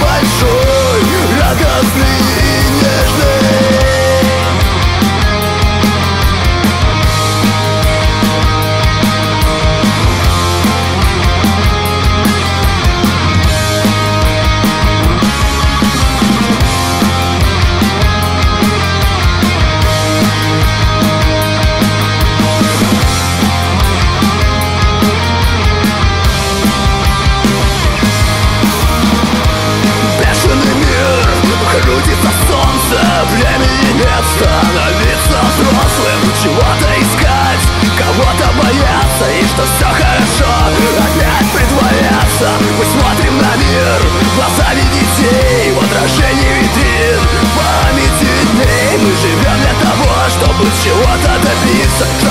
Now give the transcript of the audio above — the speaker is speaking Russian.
большой радостный солнца Мы смотрим на мир глазами детей В отражении витрин памяти дней. Мы живем для того, чтобы чего-то добиться.